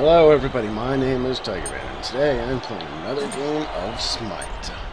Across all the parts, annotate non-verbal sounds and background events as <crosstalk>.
Hello everybody, my name is Tiger Man, and today I'm playing another game of Smite.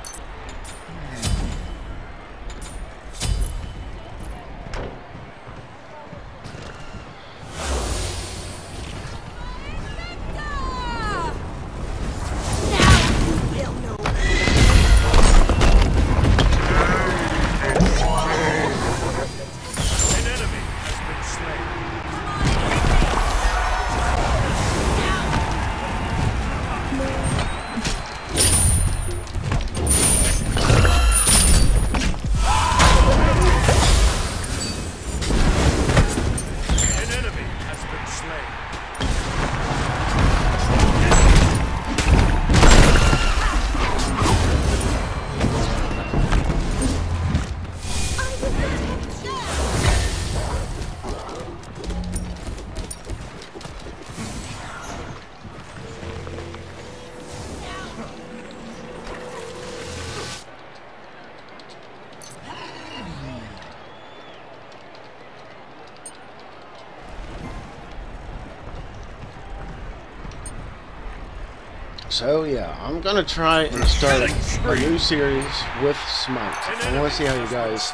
So yeah, I'm gonna try and start a new series with Smite. I want to see how you guys,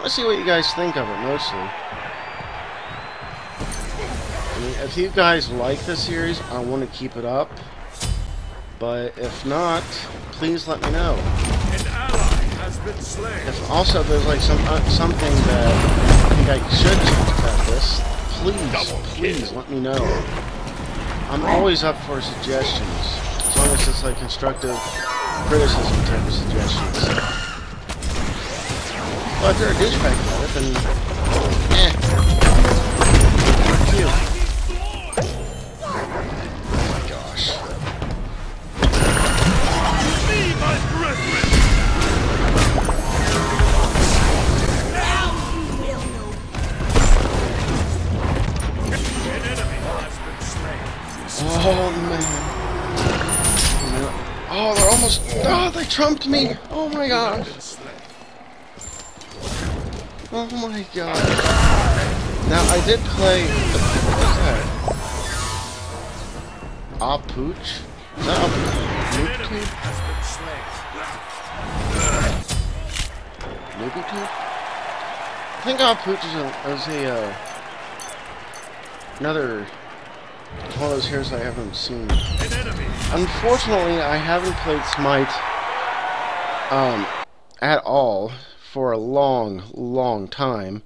to see what you guys think of it mostly. I mean, if you guys like the series, I want to keep it up. But if not, please let me know. If also there's like some uh, something that I think I should change about this, please, please let me know. I'm always up for suggestions, it's like constructive criticism type of suggestions. But if you're a douchebag about it, then eh. Fuck you. Trumped me. Oh my gosh. Oh my god. Now, I did play. What's that? Apooch? Is that slain. Nooby I think Apooch is a, is a uh, another one of those heroes I haven't seen. Unfortunately, I haven't played Smite um, at all for a long, long time,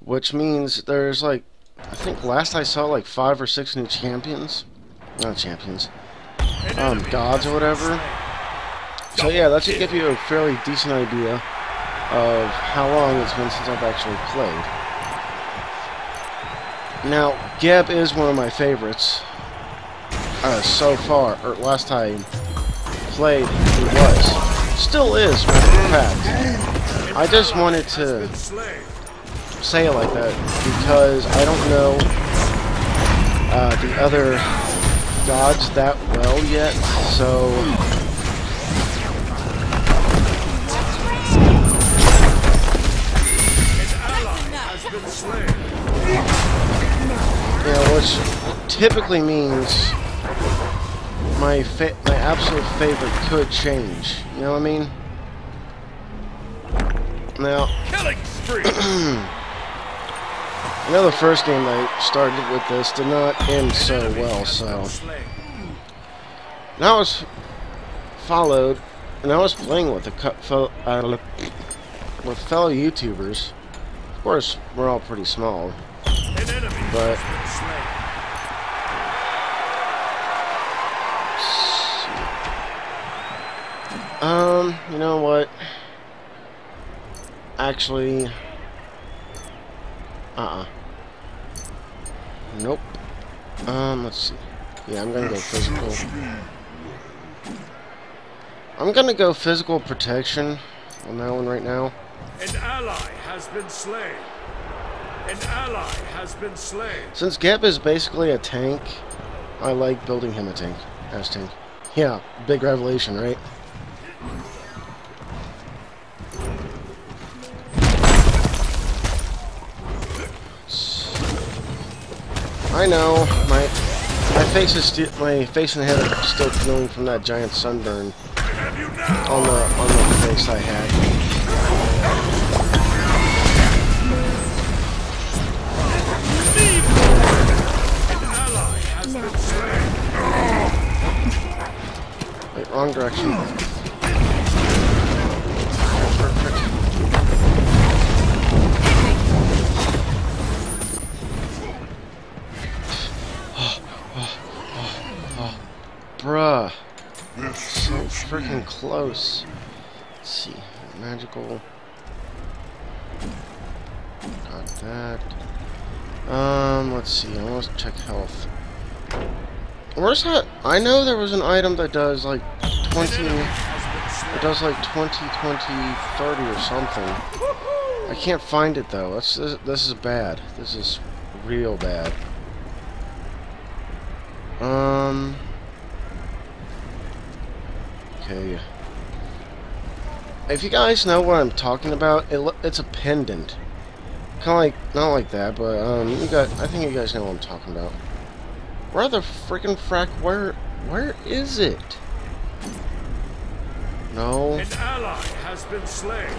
which means there's like, I think last I saw like five or six new champions, not champions, um, gods or whatever. So yeah, that should give you a fairly decent idea of how long it's been since I've actually played. Now, Geb is one of my favorites uh, so far, or last I played, he was. Still is, fact. I just wanted to say it like that because I don't know uh, the other gods that well yet, so know, which typically means my fa my absolute favorite could change. You know what I mean? Now. I <clears throat> know the first game I started with this did not end so well, so now I was followed, and I was playing with a uh, with fellow YouTubers. Of course, we're all pretty small, But- Um, you know what? Actually, uh-uh. Nope. Um, let's see. Yeah, I'm gonna go physical. I'm gonna go physical protection on that one right now. An ally has been slain. An ally has been slain. Since Geb is basically a tank, I like building him a tank. As tank. Yeah, big revelation, right? I know, my my face is my face and head are still peeling from that giant sunburn on the on the face I had. Wait, wrong direction. Close. Let's see. Magical. Got that. Um, let's see. I want to check health. Where's that? I know there was an item that does like 20. It does like 20, 20, 30 or something. I can't find it though. This, this is bad. This is real bad. Um. Okay. If you guys know what I'm talking about, it, it's a pendant. Kind of like, not like that, but um, you got. I think you guys know what I'm talking about. Where the freaking frack? Where? Where is it? No. An ally has been slain.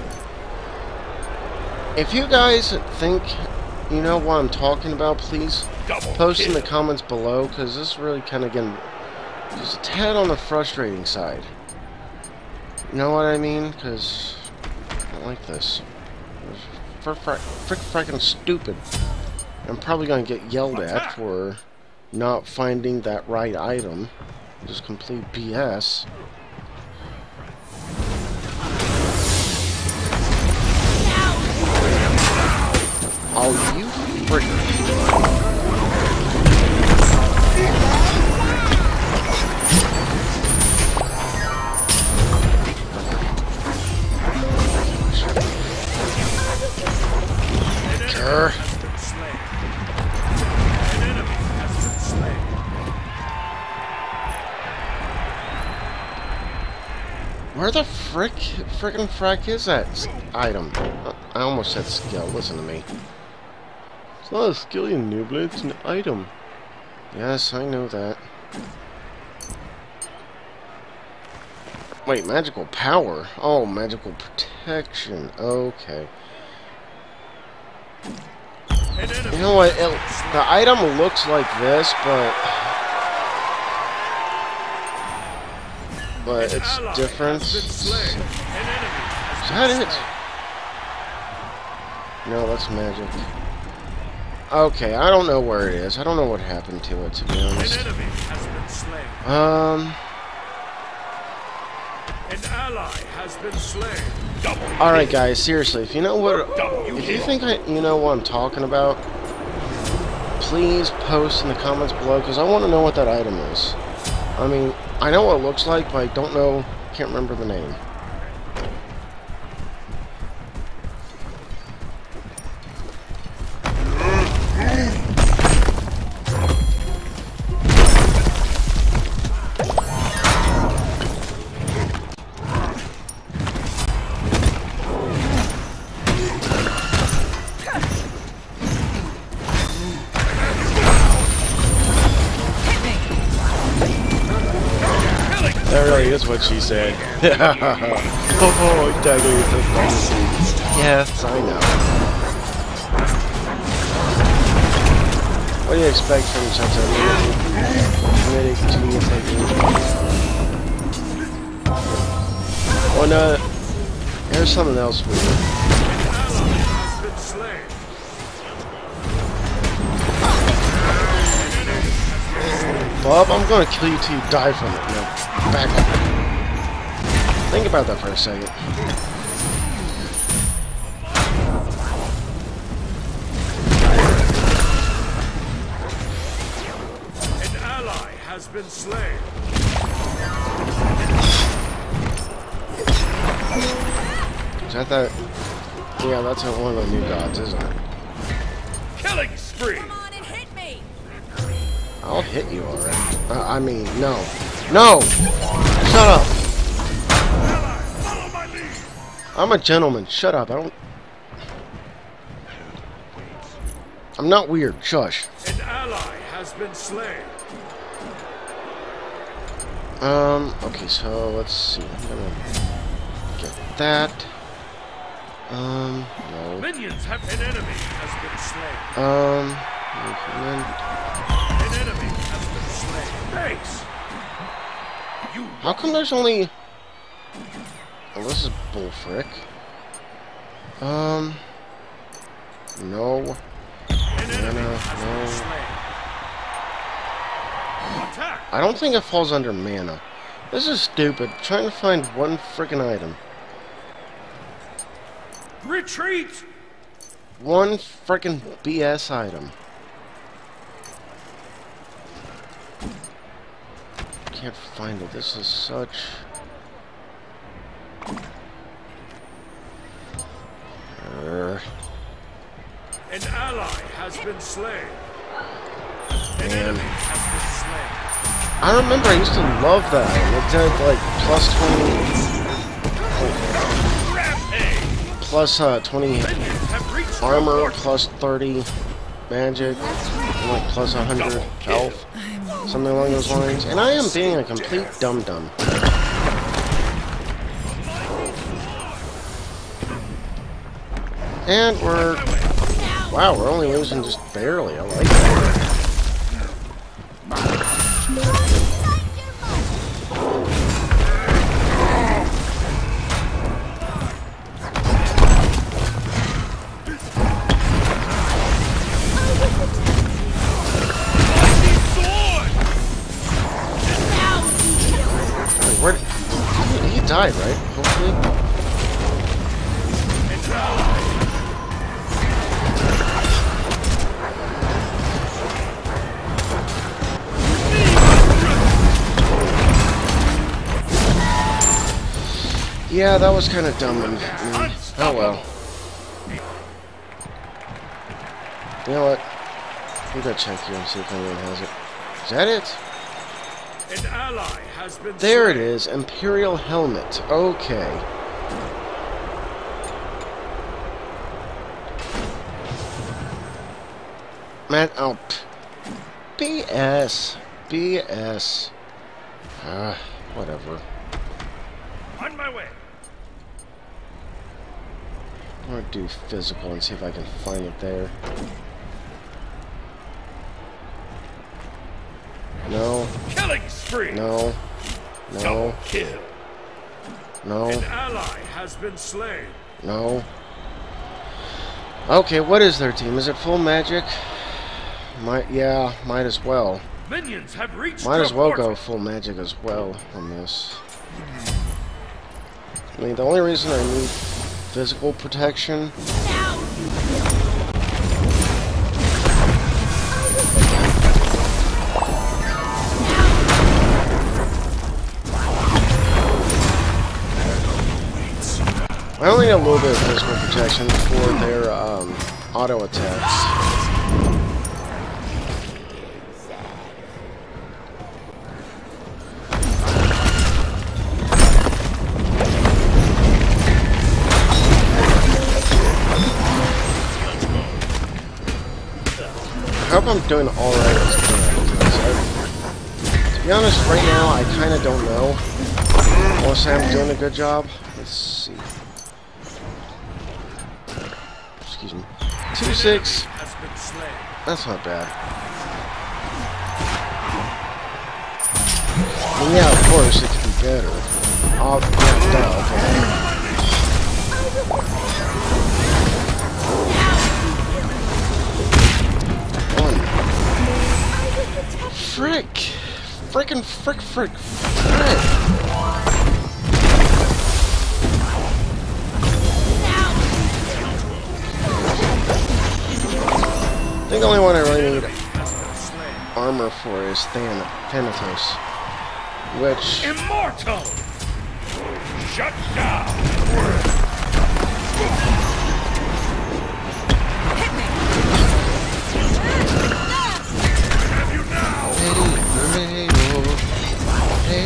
If you guys think you know what I'm talking about, please Double post in the comments below, because this is really kind of getting just a tad on the frustrating side. You know what I mean? Because I don't like this. Frick frickin' stupid. I'm probably gonna get yelled at for not finding that right item. Just complete BS. Oh, you frick. Frickin' frack is that item? Uh, I almost said skill. Listen to me. It's not a skill, you nooblet. It's an item. Yes, I know that. Wait, magical power? Oh, magical protection. Okay. You know what? It, the item looks like this, but but it's different. Has been slain. An enemy has Is that it? No, that's magic. Okay, I don't know where it is. I don't know what happened to it, to be An honest. enemy has been slain. Um. An ally has been slain. Double. All right, guys. Seriously, if you know what, if you think I, you know what I'm talking about, please post in the comments below because I want to know what that item is. I mean, I know what it looks like, but I don't know. Can't remember the name. What she said. <laughs> oh, dagger, you're so funny. Yes, I know. What do you expect from such a comedic genius like me? Oh no, there's something else been slain. Bob, I'm gonna kill you till you die from it. No, back up. Think about that for a second. An ally has been slain. Is that that? Yeah, that's one of the new gods, isn't it? Killing spree. Come on and hit me! I'll hit you already. Uh, I mean, no. No! Shut up! I'm a gentleman. Shut up. I don't... I'm not weird. Shush. An ally has been slain. Um, okay, so let's see. I'm gonna get that. Um, no. Minions have an enemy has been slain. Um. An enemy has been slain. Thanks. You How come there's only... Oh, this is bullfrick. Um... No. no, no. Attack. I don't think it falls under mana. This is stupid. Trying to find one freaking item. Retreat. One freaking BS item. Can't find it. This is such... An ally has been slain. An Man. enemy has been slain. I remember I used to love that. It did like plus 20, Rampage. plus uh, 20 Minions have reached your armor, plus 30 magic, and like plus 100 health, something along those lines. And I am being a complete dum dum And we're wow, we're only losing just barely. I like that. Where? He, he died, right? Yeah, that was kind of dumb of me. Oh well. You know what? We gotta check here and see if anyone has it. Is that it? An ally has been There it is. Imperial Helmet. Okay. Man, oh. BS. BS. Ah, whatever. On my way. I'm gonna do physical and see if I can find it there. No, Killing spree. no, no, Double kill. no, An ally has been slain. no. Okay, what is their team? Is it full magic? Might, yeah, might as well. Minions have reached Might as well go full magic as well on this. I mean, the only reason I need physical protection I only need a little bit of physical protection for their um, auto attacks. I'm doing alright as character. To be honest, right now I kind of don't know. Say I'm doing a good job. Let's see. Excuse me. Two six. Has been slain. That's not bad. Yeah, of course it could be better. I'll yeah, duh, but- Frick! Frickin' frick frick frick! I think the only one I really need armor for is Than Thanatos. Which, Immortal. Shut down.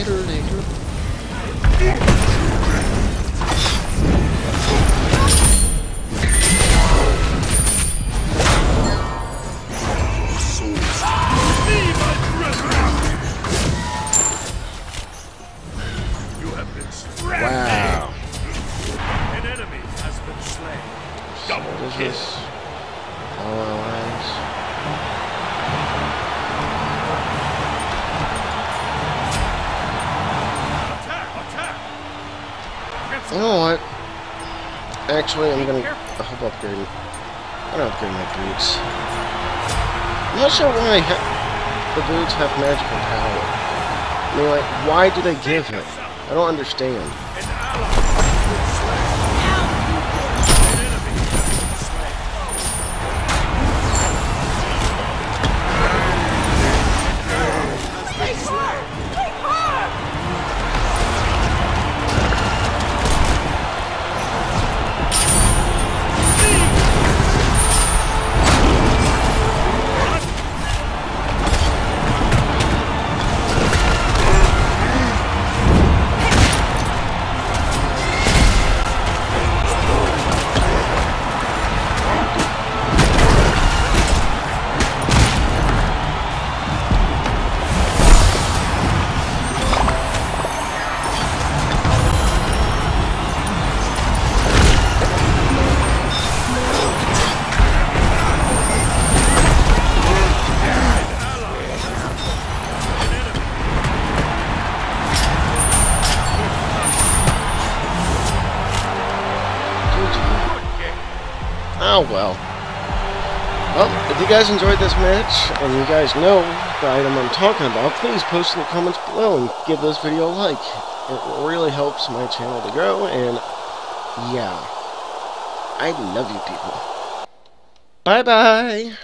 Later, later, Actually, I'm gonna. I hope upgrading. I'm gonna upgrade my boots. I'm not sure why the boots have magical power. I mean, like, why do they give it? I don't understand. Oh well. Well, if you guys enjoyed this match, and you guys know the item I'm talking about, please post in the comments below and give this video a like. It really helps my channel to grow, and yeah. I love you people. Bye-bye!